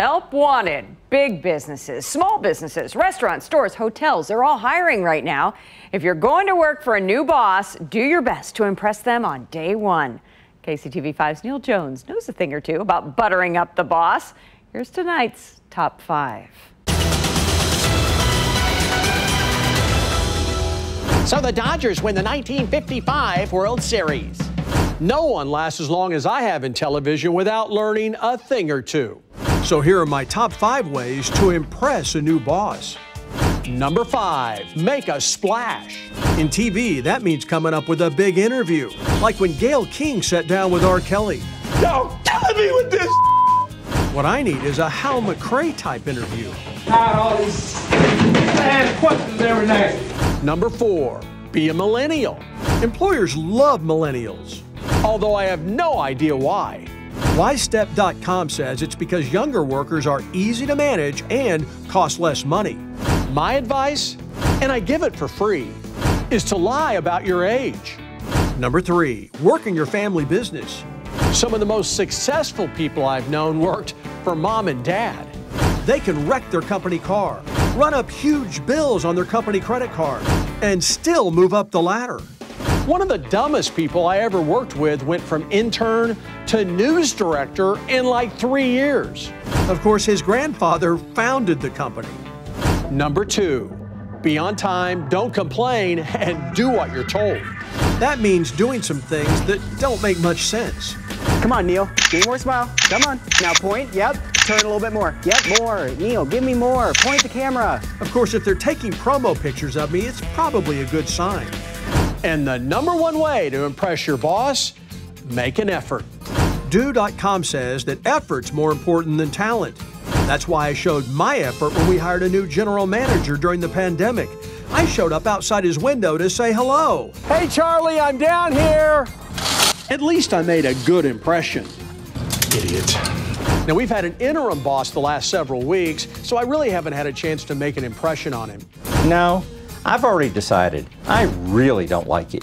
Help wanted. Big businesses, small businesses, restaurants, stores, hotels, they're all hiring right now. If you're going to work for a new boss, do your best to impress them on day one. KCTV5's Neal Jones knows a thing or two about buttering up the boss. Here's tonight's top five. So the Dodgers win the 1955 World Series. No one lasts as long as I have in television without learning a thing or two. So here are my top five ways to impress a new boss. Number five, make a splash. In TV, that means coming up with a big interview, like when Gayle King sat down with R. Kelly. Y'all killing me with this. What I need is a Hal McRae type interview. Tired all these questions every night. Number four, be a millennial. Employers love millennials although I have no idea why. WhyStep.com says it's because younger workers are easy to manage and cost less money. My advice, and I give it for free, is to lie about your age. Number three, work in your family business. Some of the most successful people I've known worked for mom and dad. They can wreck their company car, run up huge bills on their company credit card, and still move up the ladder. One of the dumbest people I ever worked with went from intern to news director in like three years. Of course, his grandfather founded the company. Number two, be on time, don't complain, and do what you're told. That means doing some things that don't make much sense. Come on, Neal. Give me more smile. Come on. Now point. Yep. Turn a little bit more. Yep, more. Neal, give me more. Point the camera. Of course, if they're taking promo pictures of me, it's probably a good sign. And the number one way to impress your boss, make an effort. Do.com says that effort's more important than talent. That's why I showed my effort when we hired a new general manager during the pandemic. I showed up outside his window to say hello. Hey, Charlie, I'm down here. At least I made a good impression. Idiot. Now, we've had an interim boss the last several weeks, so I really haven't had a chance to make an impression on him. No, I've already decided I really don't like you.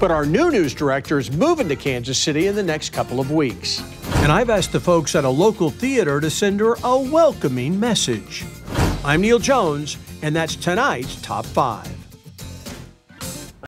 But our new news director is moving to Kansas City in the next couple of weeks. And I've asked the folks at a local theater to send her a welcoming message. I'm Neal Jones, and that's tonight's Top 5.